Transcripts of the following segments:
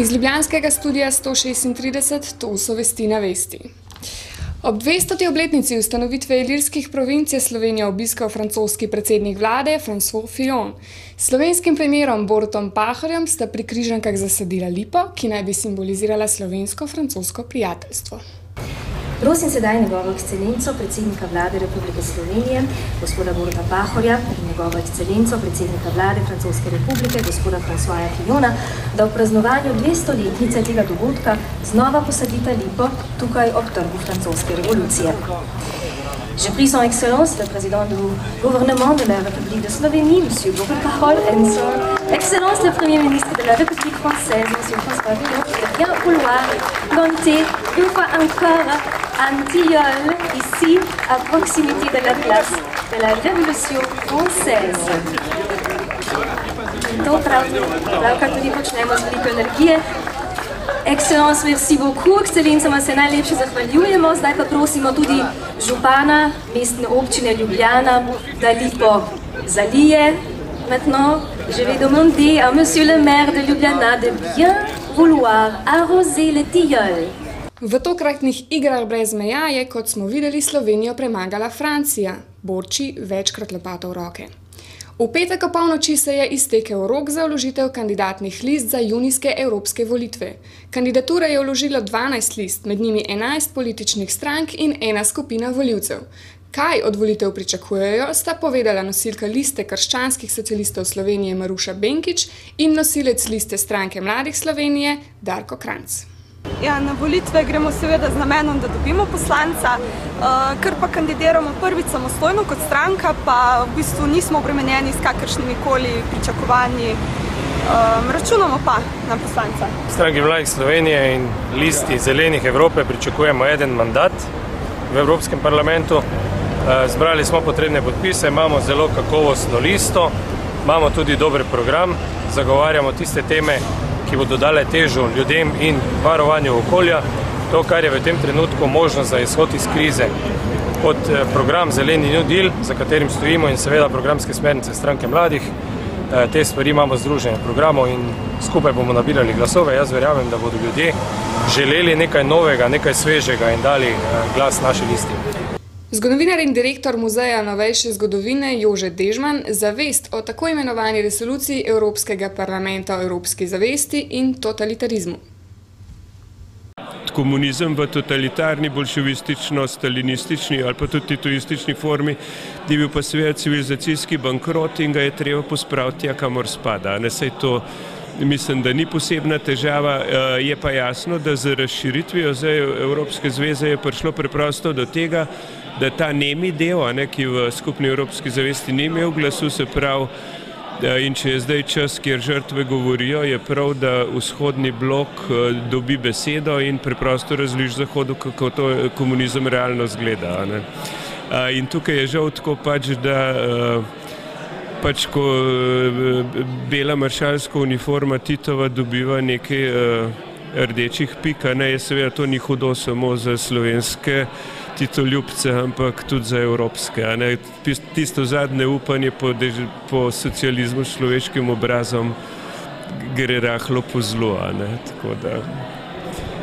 Iz Ljubljanskega studia 136 to so vesti na vesti. Ob 200. obletnici ustanovitve ilirskih provinc je Slovenijo obiskal francoski predsednik vlade François Fillon. Slovenskim premijerom Borutom Pahorjem sta pri križankah zasadila lipo, ki naj bi simbolizirala slovensko-francosko prijateljstvo. Prosim sedaj njegovo ekscelenco, predsednika vlade Republike Slovenije, gospoda Boruta Pahorja in njegovo ekscelenco, predsednika vlade Francoske republike, gospoda Françoisa Fillona, da v praznovanju 200-letnice tega dogodka znova posadita lipo tukaj ob trgu francoske revolucije. Je prie son excellence le président du gouvernement de la République de Slovénie, M. Borut Pahol, et son excellence le premier ministre de la République française, M. François Fillon, qui est bien vouloir monter une fois encore un tilleul ici, à proximité de la place de la Révolution française. To pravkar tudi počnemo z veliko energije. Excellence, merci beaucoup. Ekscelencama se najlepše zahvaljujemo. Zdaj pa prosimo tudi župana mestne občine Ljubljana, da lipo zalije. Maintenant, je vais demander à monsieur le maire de Ljubljana de bien vouloir arroser le tilleul. V tokratnih igrah brez meja je, kot smo videli, Slovenijo premagala Francija, borči večkrat lopato v roke. V petek opolnoči se je iztekel rok za vložitev kandidatnih list za junijske evropske volitve. Kandidature je vložilo 12 list, med njimi 11 političnih strank in ena skupina voljivcev. Kaj od volitev pričakujejo, sta povedala nosilka liste krščanskih socialistov Slovenije Maruša Benkič in nosilec liste stranke Mladih Slovenije Darko Kranc. Ja, na volitve gremo seveda z namenom, da dobimo poslanca, ker pa kandidiramo prvič samostojno kot stranka, pa v bistvu nismo obremenjeni s kakršnimi koli pričakovanji. Računamo pa na poslanca. Stranki Mladih Slovenije in listi Zelenih Evrope pričakujemo eden mandat v Evropskem parlamentu. Zbrali smo potrebne podpise, imamo zelo kakovostno listo, imamo tudi dober program, zagovarjamo tiste teme, ki bodo dale težo ljudem in varovanju okolja. To, kar je v tem trenutku možno za izhod iz krize, kot program Zeleni New Deal, za katerim stojimo in seveda programske smernice stranke mladih, te stvari imamo združene v programu in skupaj bomo nabirali glasove. Jaz verjamem, da bodo ljudje želeli nekaj novega, nekaj svežega in dali glas naši listi. Zgodovinar in direktor Muzeja novejše zgodovine Jože Dežman zavest o tako imenovani resoluciji Evropskega parlamenta o evropski zavesti in totalitarizmu. Komunizem v totalitarni, bolševistično-stalinistični ali pa tudi titoistični formi je bil pa seveda civilizacijski bankrot in ga je treba pospraviti kamor spada. Ne sej to mislim, da ni posebna težava, je pa jasno, da z razširitvijo zdaj Evropske zveze je prišlo preprosto do tega, da ta nemi del, ne, ki v skupni evropski zavesti ni imel glasu, se pravi, in če je zdaj čas, kjer žrtve govorijo, je prav, da vzhodni blok dobi besedo in preprosto razliš Zahodu, kako to komunizem realno zgleda, ne. In tukaj je žal tako pač, da pač ko bela maršalska uniforma Titova dobiva nekaj rdečih pik, ne, je seveda to ni hudo samo za slovenske titoljubce, ampak tudi za evropske. Tisto zadnje upanje po po socializmu s človeškim obrazom gre rahlo po zlu, ne, tako da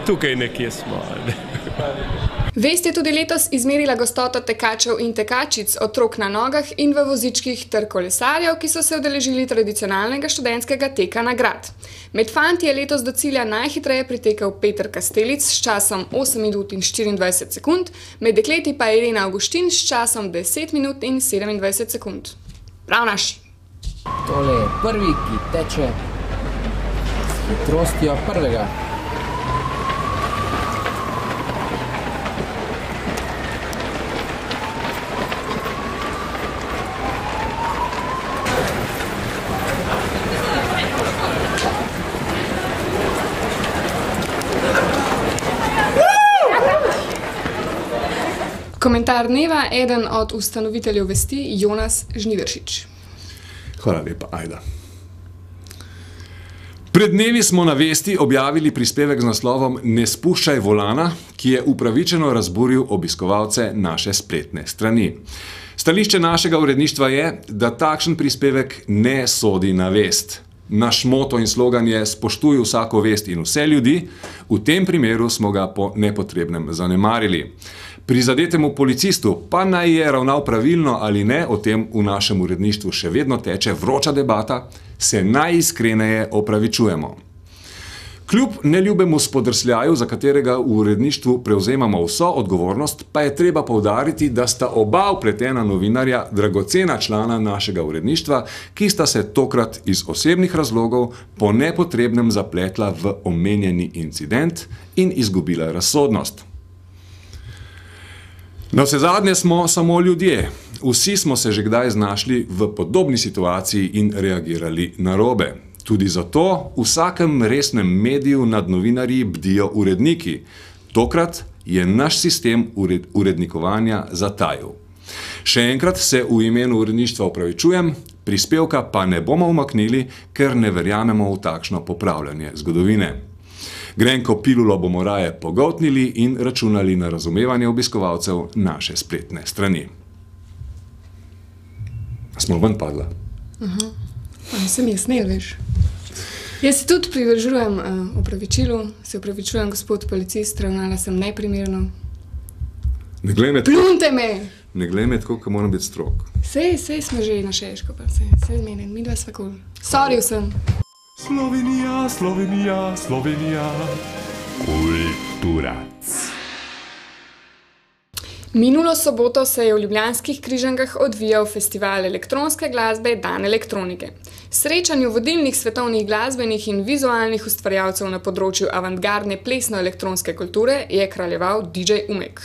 tukaj nekje smo, ne. Vest je tudi letos izmerila gostoto tekačev in tekačic, otrok na nogah in v vozičkih ter kolesarjev, ki so se udeležili tradicionalnega študentskega teka na grad. Med fanti je letos do cilja najhitreje pritekel Peter Kastelic s časom osem minut in štiriindvajset sekund, med dekleti pa Irena Avguštin s časom deset minut in sedemindvajset sekund. Prav naši. Tole je prvi, ki teče hitrostjo prvega. Komentar dneva, eden od ustanoviteljev vesti, Jonas Žnidaršič. Hvala lepa, Ajda. Pred dnevi smo na Vesti objavili prispevek z naslovom Ne spuščaj volana, ki je upravičeno razburil obiskovalce naše spletne strani. Stališče našega uredništva je, da takšen prispevek ne sodi na Vest. Naš moto in slogan je: Spoštuj vsako vest in vse ljudi, v tem primeru smo ga po nepotrebnem zanemarili. Prizadetemu policistu pa naj je ravnal pravilno ali ne, o tem v našem uredništvu še vedno teče vroča debata, se najiskreneje opravičujemo. Kljub neljubemu spodrsljaju, za katerega v uredništvu prevzemamo vso odgovornost, pa je treba povdariti, da sta oba upletena novinarja dragocena člana našega uredništva, ki sta se tokrat iz osebnih razlogov po nepotrebnem zapletla v omenjeni incident in izgubila razsodnost. Na vse zadnje smo samo ljudje. Vsi smo se že kdaj znašli v podobni situaciji in reagirali narobe. Tudi zato v vsakem resnem mediju nad novinarji bdijo uredniki. Tokrat je naš sistem ured, urednikovanja zatajil. Še enkrat se v imenu uredništva opravičujem, prispevka pa ne bomo umaknili, ker ne verjamemo v takšno popravljanje zgodovine. Grenko pilulo bomo raje pogotnili in računali na razumevanje obiskovalcev naše spletne strani. Smo ven padla. Sem jaz, ne veš. Jaz se tudi pridržujem uh, opravičilu, se opravičujem, gospod policist, ravnala sem neprimerno. Ne glej me tako, Plunte me! ne glej me tako, ko moram biti strok. Sej, sej smo že na šeško, pa se, se zmeni, mi dva sva kul. Sorry sem. Slovenija, Slovenija, Slovenija. Kultura. Minulo soboto se je v Ljubljanskih križankah odvijal festival elektronske glasbe Dan elektronike. Srečanju vodilnih svetovnih glasbenih in vizualnih ustvarjalcev na področju avantgardne plesno-elektronske kulture je kraljeval DJ Umek.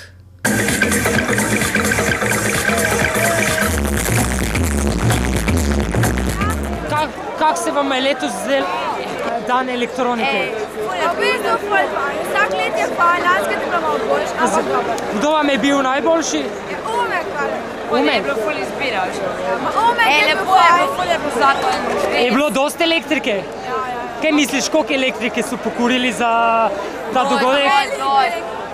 Kak, kak se vam je letos zdel dan elektronike? V bistvu ful fajn. Vsak let je fajn, lansko je bilo malo boljše, ampak dobro. Kdo vam je bil najboljši? Je Umek, kar. Umek. ful izbiraš. Umek je bil fajn. Ful je bil zakon. Je bilo dosti elektrike? Kaj misliš, koliko elektrike so pokurili za ta dogodek?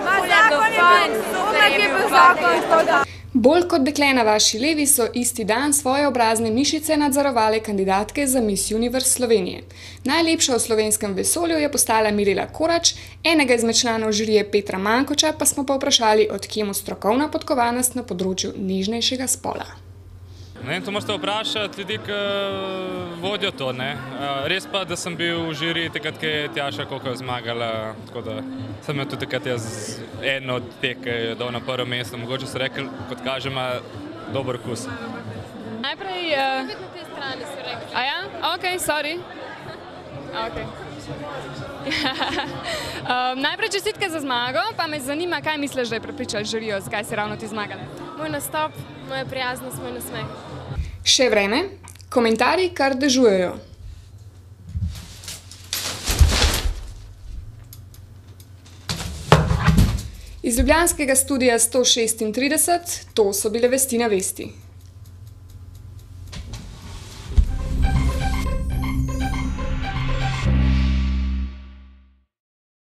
Ma zakon je bil, Umek je bil zakon, tako da. Bolj kot dekle na vaši levi so isti dan svoje obrazne mišice nadzorovale kandidatke za Miss Universe Slovenije. Najlepša v slovenskem vesolju je postala Mirela Korač, enega izmed članov žirije Petra Mankoča pa smo pa vprašali, odkje mu strokovna podkovanost na področju nežnejšega spola. Ne, to morate vprašati ljudi, ki vodijo to. Ne. Eh, Res pa, da sem bil v žiriji takrat, ko je Tjaša Koka zmagala, tako da sem imel tudi takrat jaz eno od teh, ki je dal na prvo mesto. Mogoče se rekel, kot kaže, ima dober okus. Najprej. Uh... Na tej strani si rekel. A ja, ok, sorry. Okay. um, najprej čestitke za zmago, pa me zanima, kaj misliš, da je prepričal žirijo, zakaj si ravno ti zmagala. Moj nastop, moja prijaznost, moj nasmeh. Še vreme, komentarji kar dežujejo. Iz Ljubljanskega studia 136, to so bile vesti na vesti.